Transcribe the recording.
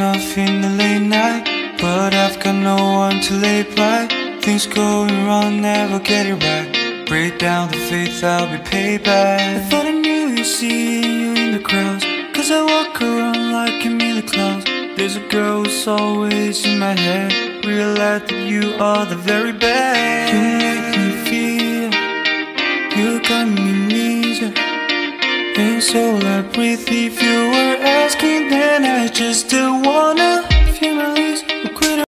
enough in the late night, but I've got no one to lay by. Things going wrong, never get it right. Break down the faith, I'll be paid back. I thought I knew you, seeing you in the crowds. Cause I walk around like in the clouds. There's a girl who's always in my head. Realize that you are the very best. You make me feel, you got me needed. And so I breathe if you were asking, I just don't wanna